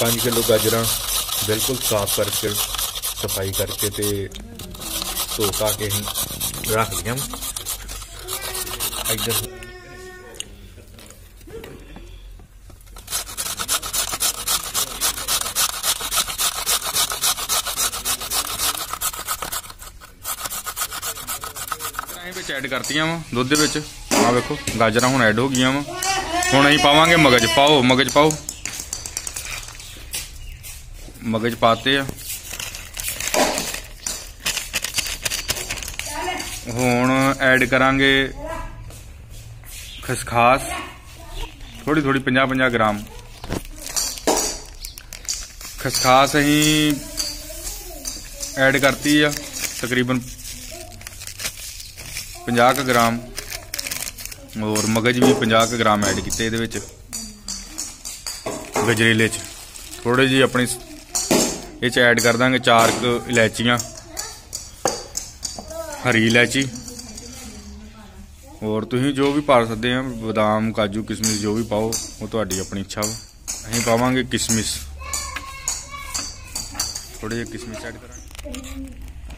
5 kilo ਗਾਜਰਾਂ ਬਿਲਕੁਲ ਸਾਫ਼ ਕਰਕੇ, ਸਫ਼ਾਈ ਕਰਕੇ ਤੇ ਧੋ ਧਾ ਕੇ ਅਸੀਂ ਰੱਖ ਲਈਆਂ ਇੱਧਰ। ਵਿੱਚ ਐਡ ਕਰਤੀਆਂ ਵਾ, ਦੁੱਧ ਦੇ ਵਿੱਚ। ਆ ਵੇਖੋ, ਗਾਜਰਾਂ ਹੁਣ ਐਡ ਹੋ ਗਈਆਂ ਵਾ। ਹੁਣ ਅਸੀਂ ਪਾਵਾਂਗੇ ਮਗਜ, ਪਾਓ ਮਗਜ ਪਾਓ। ਮਗਜ ਪਾਤੇ ਆ। ਹੁਣ ਐਡ ਕਰਾਂਗੇ ਖਸਖਾਸ ਥੋੜੀ ਥੋੜੀ 50 50 ਗ੍ਰਾਮ। ਖਸਖਾਸ ਅਸੀਂ ਐਡ ਕਰਤੀ ਆ, ਤਕਰੀਬਨ 50 ਕੁ ਗ੍ਰਾਮ। ਔਰ ਮਗਜ ਵੀ 50 ਕੁ ਗ੍ਰਾਮ ਐਡ ਕੀਤੇ ਇਹਦੇ ਵਿੱਚ। ਗਜਰੇਲੇ ਚ। ਥੋੜੇ ਜੀ ਆਪਣੀ ਇਹ ਚ ਐਡ ਕਰ ਦਾਂਗੇ ਚਾਰ ਕੁ ਇਲਾਇਚੀਆਂ। ਹਰੀ ਇਲਾਇਚੀ। ਹੋਰ ਤੁਸੀਂ ਜੋ ਵੀ ਪਾ ਸਕਦੇ ਆ, ਬਦਾਮ, ਕਾਜੂ, ਕਿਸ਼ਮਿਸ਼ ਜੋ ਵੀ ਪਾਓ, ਉਹ ਤੁਹਾਡੀ ਆਪਣੀ ਇੱਛਾ ਵਾ। ਅਸੀਂ ਪਾਵਾਂਗੇ ਕਿਸ਼ਮਿਸ਼। ਥੋੜੇ ਜਿਹਾ ਕਿਸ਼ਮਿਸ਼ ਐਡ ਕਰਾਂਗੇ।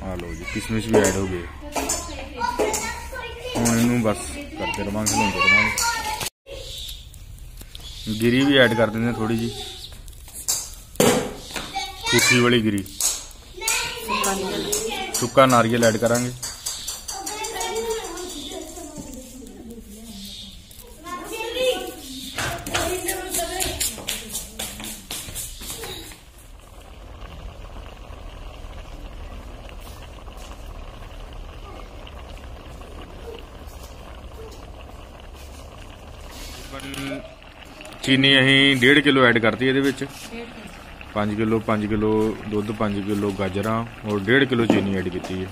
ਆ ਲਓ ਜੀ, ਕਿਸ਼ਮਿਸ਼ ਵੀ ਐਡ ਹੋ ਗਈ। ਹੁਣ ਇਹਨੂੰ ਬਸ ਕਰਦੇ ਰਵਾਂਗੇ ਹਿਲਾਉਂਦੇ ਰਵਾਂਗੇ। ਗਿਰੀ ਵੀ ਐਡ ਕਰ ਦਿੰਦੇ ਥੋੜੀ ਜੀ ਕੁੱਕੀ ਵਾਲੀ ਗਿਰੀ। ਸੁੱਕਾ ਨਾਰੀਅਲ ਐਡ ਕਰਾਂਗੇ। ਚੀਨੀ ਅਸੀਂ 1.5 ਕਿਲੋ ਐਡ ਕਰਤੀ ਇਹਦੇ ਵਿੱਚ। 5 ਕਿਲੋ 5 ਕਿਲੋ ਦੁੱਧ 5 ਕਿਲੋ ਗਾਜਰਾਂ ਔਰ 1.5 ਕਿਲੋ ਚੀਨੀ ਐਡ ਕੀਤੀ ਹੈ।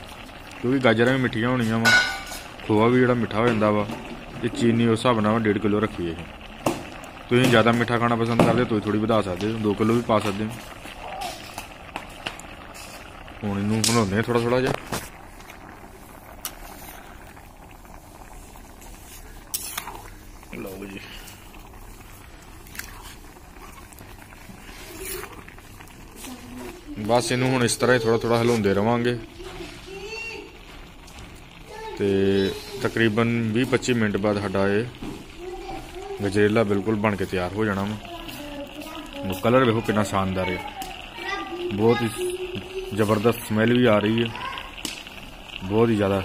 ਕਿਉਂਕਿ ਗਾਜਰਾਂ ਵੀ ਮਿੱਠੀਆਂ ਹੋਣੀਆਂ ਵਾ। ਖੋਆ ਵੀ ਜਿਹੜਾ ਮਿੱਠਾ ਹੋ ਜਾਂਦਾ ਵਾ, ਤੇ ਚੀਨੀ ਉਸ ਹਿਸਾਬ ਨਾਲ 1.5 ਕਿਲੋ ਰੱਖੀ ਹੈ ਤੁਸੀਂ ਜ਼ਿਆਦਾ ਮਿੱਠਾ ਖਾਣਾ ਪਸੰਦ ਕਰਦੇ ਹੋ, ਤੁਸੀਂ ਥੋੜੀ ਵਧਾ ਸਕਦੇ ਹੋ 2 ਕਿਲੋ ਵੀ ਪਾ ਸਕਦੇ ਹੋ। ਹੁਣ ਇਹਨੂੰ ਬਣਾਉਂਦੇ ਆ ਥੋੜਾ ਥੋੜਾ ਜਿਹਾ। ਬਸ ਇਹਨੂੰ ਹੁਣ ਇਸ ਤਰ੍ਹਾਂ ਹੀ ਥੋੜਾ ਥੋੜਾ ਹਿਲਾਉਂਦੇ ਰਵਾਂਗੇ। ਤੇ ਤਕਰੀਬਨ 20-25 ਮਿੰਟ ਬਾਅਦ ਸਾਡਾ ਇਹ ਗਜਰੇਲਾ ਬਿਲਕੁਲ ਬਣ ਕੇ ਤਿਆਰ ਹੋ ਜਾਣਾ ਵਾ। ਉਹ ਕਲਰ ਵੇਖੋ ਕਿੰਨਾ ਸ਼ਾਨਦਾਰ ਹੈ। ਬਹੁਤ ਹੀ ਜ਼ਬਰਦਸਤ ਸਮੈਲ ਵੀ ਆ ਰਹੀ ਹੈ। ਬਹੁਤ ਹੀ ਜ਼ਿਆਦਾ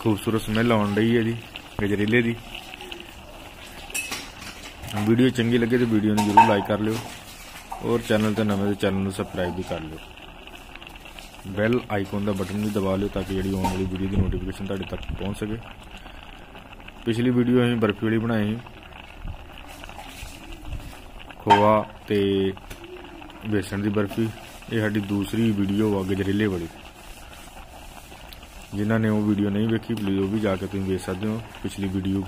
ਖੂਬਸੂਰਤ ਸਮੈਲ ਆਉਣ ਰਹੀ ਹੈ ਜੀ, ਗਜਰੇਲੇ ਦੀ। ਵੀਡੀਓ ਚੰਗੀ ਲੱਗੇ ਤੇ ਵੀਡੀਓ ਨੂੰ ਜਰੂਰ ਲਾਈਕ ਕਰ ਲਿਓ। ਔਰ ਚੈਨਲ ਤੇ ਨਵੇਂ ਤੇ ਚੈਨਲ ਨੂੰ ਸਬਸਕ੍ਰਾਈਬ ਵੀ ਕਰ ਲਿਓ। ਬੈਲ ਆਈਕਨ ਦਾ ਬਟਨ ਵੀ ਦਬਾ ਲਿਓ ਤਾਂ ਕਿ ਜਿਹੜੀ ਆਉਣ ਵਾਲੀ ਵੀਡੀਓ ਦੀ ਨੋਟੀਫਿਕੇਸ਼ਨ ਤੁਹਾਡੇ ਤੱਕ ਪਹੁੰਚ ਸਕੇ। ਪਿਛਲੀ ਵੀਡੀਓ ਅਸੀਂ ਬਰਫੀ ਵਾਲੀ ਬਣਾਈ ਸੀ। ਖੋਆ ਤੇ ਬੇਸਣ ਦੀ ਬਰਫੀ। ਇਹ ਸਾਡੀ ਦੂਸਰੀ ਵੀਡੀਓ ਆ ਗਜਰੇਲੇ ਵਾਲੀ। ਜਿਨ੍ਹਾਂ ਨੇ ਉਹ ਵੀਡੀਓ ਨਹੀਂ ਵੇਖੀ ਪਲੀਜ਼ ਉਹ ਵੀ ਜਾ ਕੇ ਤੁਸੀਂ ਵੇਖ ਸਕਦੇ ਹੋ। ਪਿਛਲੀ ਵੀਡੀਓ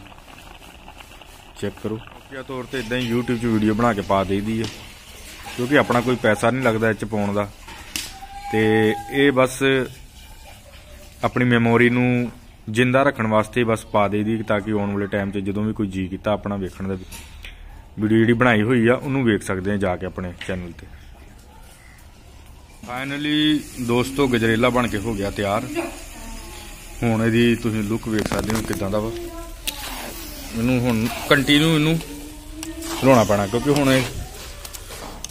ਚੈੱਕ ਕਰੋ। ਕਿਆ ਤੌਰ ਤੇ ਇਦਾਂ ਹੀ YouTube 'ਚ ਵੀਡੀਓ ਬਣਾ ਕੇ ਪਾ ਦੇਈਦੀ ਹੈ। ਕਿਉਂਕਿ ਆਪਣਾ ਕੋਈ ਪੈਸਾ ਨਹੀਂ ਲੱਗਦਾ ਇਹ 'ਚ ਪਾਉਣ ਦਾ। ਤੇ ਇਹ ਬਸ ਆਪਣੀ ਮੈਮੋਰੀ ਨੂੰ ਜਿੰਦਾ ਰੱਖਣ ਵਾਸਤੇ ਬਸ ਪਾ ਦੇਈਦੀ ਤਾਂ ਕਿ ਆਉਣ ਵਾਲੇ ਟਾਈਮ 'ਚ ਜਦੋਂ ਵੀ ਕੋਈ ਜੀ ਕੀਤਾ ਆਪਣਾ ਵੇਖਣ ਦਾ ਵੀਡੀਓ ਜਿਹੜੀ ਬਣਾਈ ਹੋਈ ਆ, ਉਹਨੂੰ ਵੇਖ ਸਕਦੇ ਆ ਜਾ ਕੇ ਆਪਣੇ ਚੈਨਲ ਤੇ। ਫਾਈਨਲੀ ਦੋਸਤੋ ਗਜਰੇਲਾ ਬਣ ਕੇ ਹੋ ਗਿਆ ਤਿਆਰ। ਹੁਣ ਇਹਦੀ ਤੁਸੀਂ ਲੁੱਕ ਵੇਖ ਸਕਦੇ ਹੋ ਕਿਦਾਂ ਦਾ ਵਾ। ਇਹਨੂੰ ਹੁਣ ਕੰਟੀਨਿਊ ਇਹਨੂੰ ਹਿਲਾਉਣਾ ਪੈਣਾ ਕਿਉਂਕਿ ਹੁਣ ਇਹ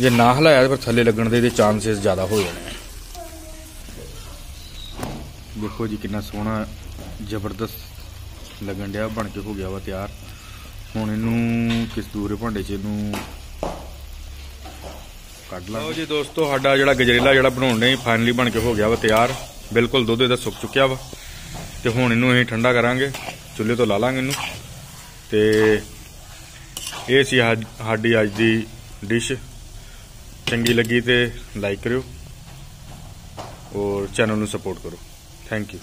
ਜੇ ਨਾ ਹਿਲਾਇਆ ਫਿਰ ਥੱਲੇ ਲੱਗਣ ਦੇ ਇਹਦੇ ਚਾਂਸਸ ਜ਼ਿਆਦਾ ਹੋ ਜਾਣੇ ਦੇਖੋ ਜੀ ਕਿੰਨਾ ਸੋਹਣਾ ਜ਼ਬਰਦਸਤ ਲੱਗਣ ਡਿਆ, ਬਣ ਕੇ ਹੋ ਗਿਆ ਵਾ ਤਿਆਰ। ਹੁਣ ਇਹਨੂੰ ਕਿਸ ਦੂਰੇ ਭਾਂਡੇ 'ਚ ਇਹਨੂੰ ਕੱਢ ਲਾ ਲਓ ਜੀ ਦੋਸਤੋ, ਸਾਡਾ ਜਿਹੜਾ ਗਜਰੇਲਾ ਜਿਹੜਾ ਬਣਾਉਣ ਨੇ ਫਾਈਨਲੀ ਬਣ ਕੇ ਹੋ ਗਿਆ ਵਾ ਤਿਆਰ। ਬਿਲਕੁਲ ਦੁੱਧ ਇਹਦਾ ਸੁੱਕ ਚੁੱਕਿਆ ਵਾ। ਤੇ ਹੁਣ ਇਹਨੂੰ ਅਸੀਂ ਠੰਡਾ ਕਰਾਂਗੇ। ਚੁੱਲ੍ਹੇ ਤੋਂ ਲਾ ਲਾਂਗੇ ਇਹਨੂੰ। ਤੇ ਇਹ ਸੀ ਸਾਡ- ਸਾਡੀ ਅੱਜ ਦੀ ਡਿਸ਼। ਚੰਗੀ ਲੱਗੀ ਤੇ ਲਾਈਕ ਕਰਿਓ ਔਰ ਚੈਨਲ ਨੂੰ ਸਪੋਰਟ ਕਰੋ। Thank you